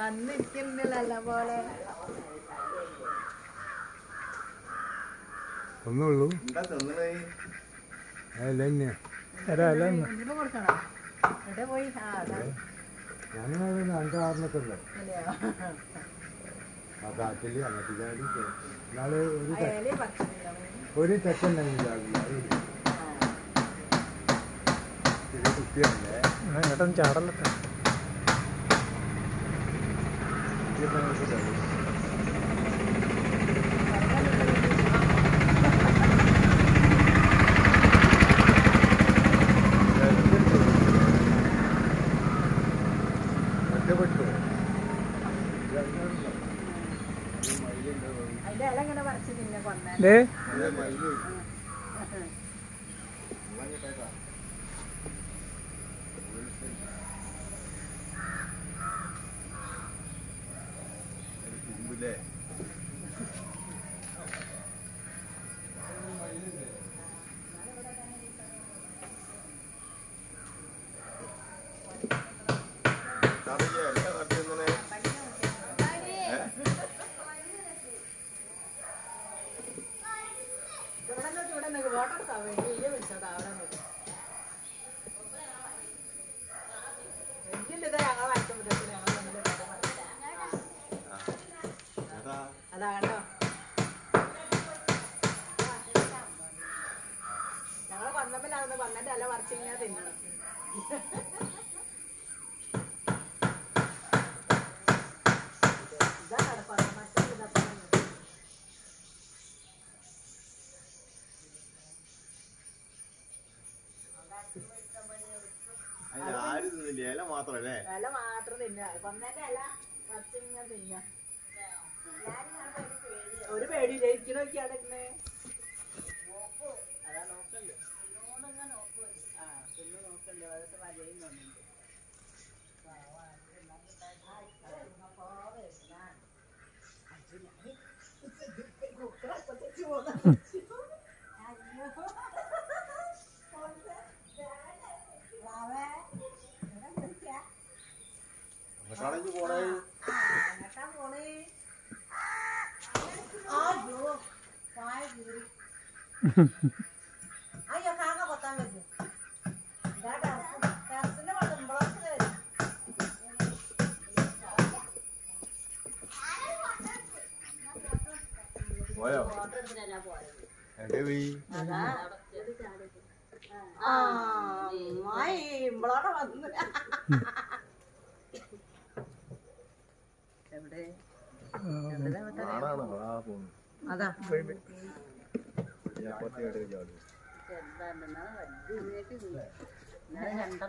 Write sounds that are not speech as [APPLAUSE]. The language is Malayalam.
വന്നിരിക്കുന്നില്ല പോലെ. ഒന്നുള്ളൂ. ആ അതാ. ഞങ്ങൾ അഞ്ചാറിനൊക്കെ ഉണ്ട് ഇല്ലയോ? ആ കാട്ടിൽ അങ്ങോട്ട് നാളെ ഒരു ഒരു തെക്കുണ്ടെങ്കിൽ കുട്ടിയല്ലേ? ഏട്ടൻ അതിന്റെ ഇല ഇങ്ങനെ പറിച്ച് പിന്നെ കൊണ്ടേ വിളിച്ചതാ അവിടെ എനിക്കുണ്ട് ഇത് വായിക്കുമ്പോഴത്തേക്ക് ഞങ്ങൾ. അതാ കണ്ടോ ഞങ്ങൾ പന്നമ്മലാവുന്ന പന്നന്റെ അല്ല പറിച്ച് തിന്നണം തിന്നില്ല ഇല മാത്രം അല്ലേ ഇല മാത്രം തിന്ന. പന്നന്റെ അല്ല പറിച്ച് ഇങ്ങനെ തിന്ന. ഒരു പേടി ജയിക്കണ നോക്കിയാണ് ഇന്ന് അതാ നോക്കണ്ട്. ആ പിന്നെ നോക്കണ്ട് അതൊക്കെ തോന്നുന്നുണ്ട് കളഞ്ഞു പോണേ. അയ്യോ കാക്ക കൊത്താൻ പറ്റും. പോയോ? എവിടെ പോയി? ആ മായി ഇമ്പളോടെ വന്നു [LAUGHS] എവിടെ ആണാണ് ആ പോണു അതാ. ഞാൻ അപ്പുറത്തെ ഇടയിൽ ചാടും എന്താ